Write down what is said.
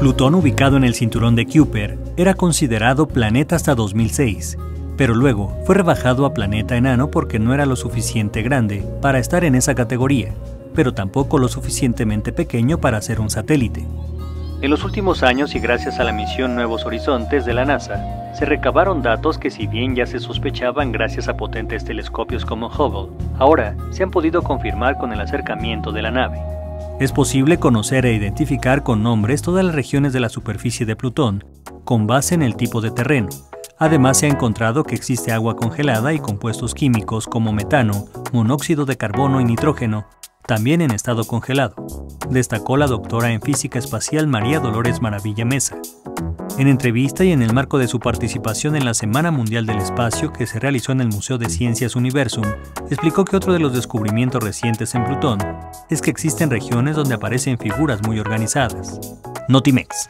Plutón, ubicado en el cinturón de Kuiper, era considerado planeta hasta 2006, pero luego fue rebajado a planeta enano porque no era lo suficiente grande para estar en esa categoría, pero tampoco lo suficientemente pequeño para ser un satélite. En los últimos años y gracias a la misión Nuevos Horizontes de la NASA, se recabaron datos que si bien ya se sospechaban gracias a potentes telescopios como Hubble, ahora se han podido confirmar con el acercamiento de la nave. Es posible conocer e identificar con nombres todas las regiones de la superficie de Plutón, con base en el tipo de terreno. Además se ha encontrado que existe agua congelada y compuestos químicos como metano, monóxido de carbono y nitrógeno, también en estado congelado, destacó la doctora en física espacial María Dolores Maravilla Mesa. En entrevista y en el marco de su participación en la Semana Mundial del Espacio que se realizó en el Museo de Ciencias Universum, explicó que otro de los descubrimientos recientes en Plutón es que existen regiones donde aparecen figuras muy organizadas. Notimex.